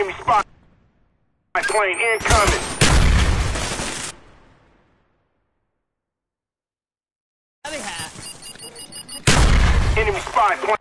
Enemy spot. My plane incoming. Enemy spy plane.